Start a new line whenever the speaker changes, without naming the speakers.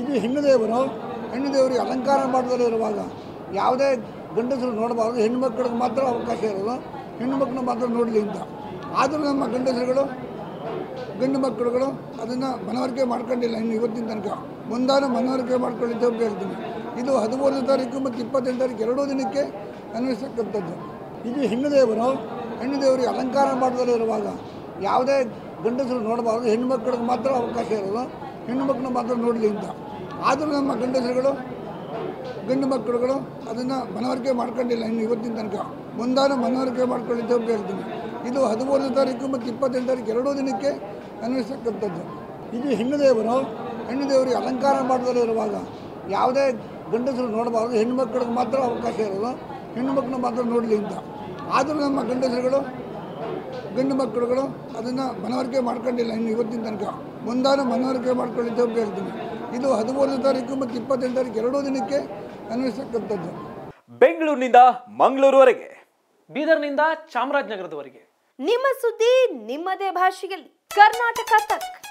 ಇದು ಹೆಣ್ಣು ದೇವರು, ಹೆಣ್ಣು ದೇವರಿಗೆ ಅಲಂಕಾರ ಮಾಡದಲ್ಲೇ ಇರುವಾಗ ಯಾವುದೇ ಗಂಡಸರು ನೋಡಬಾರ್ದು, ಹೆಣ್ಣು ಮಕ್ಕಳಿಗೆ ಮಾತ್ರ ಅವಕಾಶ ಇರೋದು, ಹೆಣ್ಣು ಮಕ್ಕಳು ಮಾತ್ರ ನೋಡಲಿ ಅಂತ. ಆದರೂ ನಮ್ಮ ಗಂಡಸರುಗಳು, ಗಂಡು ಮಕ್ಕಳುಗಳು ಅದನ್ನು ಮನವರಿಕೆ ಮಾಡ್ಕೊಂಡಿಲ್ಲ ಇನ್ನು ಇವತ್ತಿನ ತನಕ. ಮುಂದಾನ ಮನವರಿಕೆ ಮಾಡ್ಕೊಳ್ಳಿ ಅಂತ ಹೇಳ್ತೀನಿ. ಇದು ಹದಿಮೂರನೇ ತಾರೀಕು ಮತ್ತು ಇಪ್ಪತ್ತೆಂಟು ತಾರೀಕು ಎರಡೂ ದಿನಕ್ಕೆ ಅನ್ವಯಿಸ್ತಕ್ಕಂಥದ್ದು. ಇದು ಹೆಣ್ಣು ದೇವರು, ಹೆಣ್ಣು ದೇವರಿಗೆ ಅಲಂಕಾರ ಮಾಡದಲ್ಲೇ ಇರುವಾಗ ಯಾವುದೇ ಗಂಡಸರು ನೋಡಬಾರ್ದು, ಹೆಣ್ಣು ಮಕ್ಕಳಿಗೆ ಮಾತ್ರ ಅವಕಾಶ ಇರೋದು ಹೆಣ್ಣು ಮಕ್ಕಳು ಮಾತ್ರ ನೋಡಲಿ ಅಂತ. ಆದರೂ ನಮ್ಮ ಗಂಡಸರುಗಳು, ಗಂಡು ಮಕ್ಕಳುಗಳು ಅದನ್ನು ಮನವರಿಕೆ ಮಾಡ್ಕೊಂಡಿಲ್ಲ ಇನ್ನು ಇವತ್ತಿನ ತನಕ. ಮುಂದಾನ ಮನವರಿಕೆ ಮಾಡ್ಕೊಳ್ಳಿ ಅಂತ ಹೇಳ್ತೀನಿ ಇದು ಹದಿಮೂರನೇ ತಾರೀಕು ಮತ್ತು ಇಪ್ಪತ್ತೆಂಟು ತಾರೀಕು ಎರಡೂ ದಿನಕ್ಕೆ ಅನ್ವಯಿಸ್ತಕ್ಕಂಥದ್ದು ಇದು ಹೆಣ್ಣು ದೇವರು, ಹೆಣ್ಣು ದೇವರಿಗೆ ಅಲಂಕಾರ ಮಾಡದಲ್ಲೇ ಇರುವಾಗ ಯಾವುದೇ ಗಂಡಸರು ನೋಡಬಾರ್ದು. ಹೆಣ್ಣು ಮಕ್ಕಳಿಗೆ ಮಾತ್ರ ಅವಕಾಶ ಇರೋದು. ಹೆಣ್ಣು ಮಕ್ಕಳು ಮಾತ್ರ ನೋಡಲಿ ಅಂತ. ಆದರೂ ನಮ್ಮ ಗಂಡಸರುಗಳು ಗಂಡು ಮಕ್ಕಳುಗಳು ಅದನ್ನು ಮನವರಿಕೆ ಮಾಡ್ಕೊಂಡಿಲ್ಲ ಇನ್ನು ಇವತ್ತಿನ ತನಕ. ಮುಂದಾನು ಮನವರಿಕೆ ಮಾಡ್ಕೊಳ್ಳಿ ಅಂತ ಹೇಳ್ತೀನಿ. ಇದು ಹದಿಮೂರನೇ ತಾರೀಕು ಮತ್ತು ಇಪ್ಪತ್ತೆಂಟು ತಾರೀಕು ಎರಡೂ ದಿನಕ್ಕೆ ಅನ್ವಯಿಸ್ತಕ್ಕಂಥದ್ದು
ಬೆಂಗಳೂರಿನಿಂದ ಮಂಗಳೂರುವರೆಗೆ.
ಬೀದರ್ನಿಂದ ಚಾಮರಾಜನಗರದವರೆಗೆ.
ನಿಮ್ಮ ಸುದ್ದಿ ನಿಮ್ಮದೇ ಭಾಷೆಯಲ್ಲಿ. ಕರ್ನಾಟಕ ತಕ್.